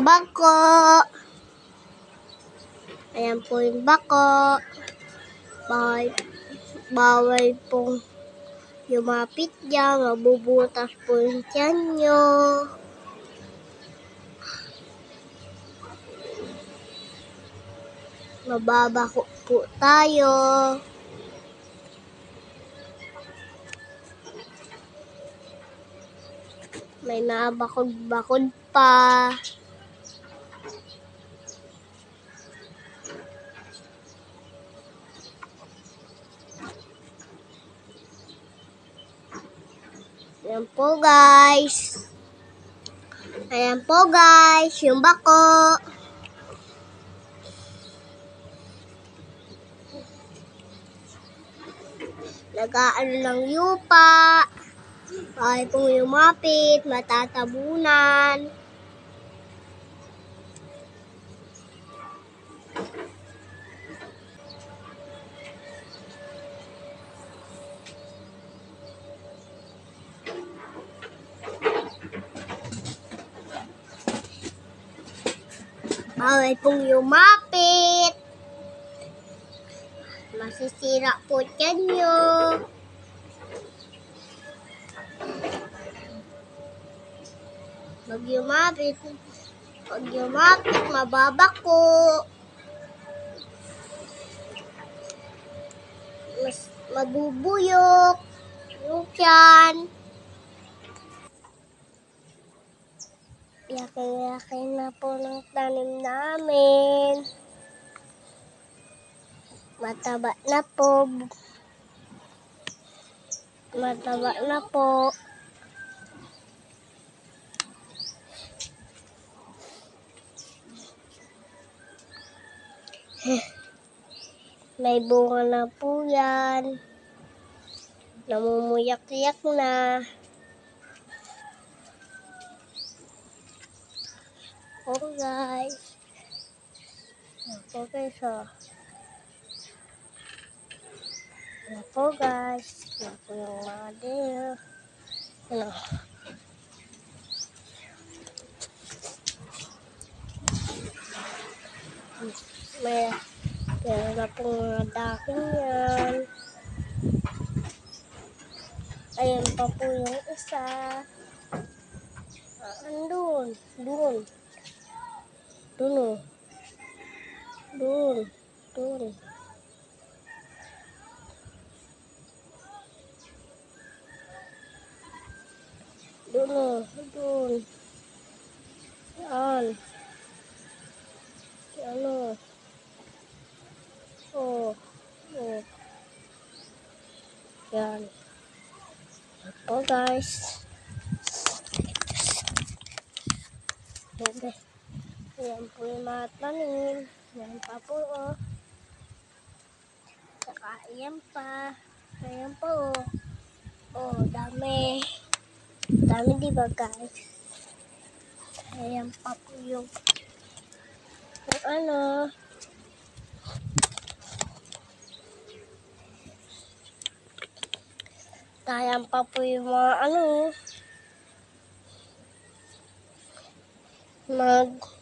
bako. Ayan po yung bako. Bawal, bawal pong lumapit dyan. Mabubutas po yung tiyan nyo. Mababako po tayo. May nabakod-bakod pa. Ayan po guys. Ayan po guys, yung bako. Nag-aano ng yupa. Ay pong lumapit, matatabunan. Bawal pong lumapit. Masisira po tiyan nyo. Pag lumapit, pag lumapit, mababako. Mas mabubuyok. Yung tiyan. Laki-laki na po ng tanim namin. Mataba na po. Mataba na po. May bunga na po yan. Namumuyak-yak na. Oh guys. Ako guys oh. Guys. Yan yung mga deer. Ano? May meron na pong mga daking yan. Ayan pa po yung isa. Ah, andun. Dun. Dun oh. Dun. Dun. Dun oh. Dun. Yan. Yan oh. Oh. Oh. Yan. Yan po guys. Okay. Yan po yung mga tanim. Yan pa po oh. Saka yan pa. Ayan po oh. Oh, dami. Dami di ba guys? Ayan pa po yung yung ano. Ayan pa po yung mga ano. Mag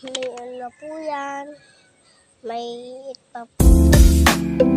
may ano po yan. May ita po.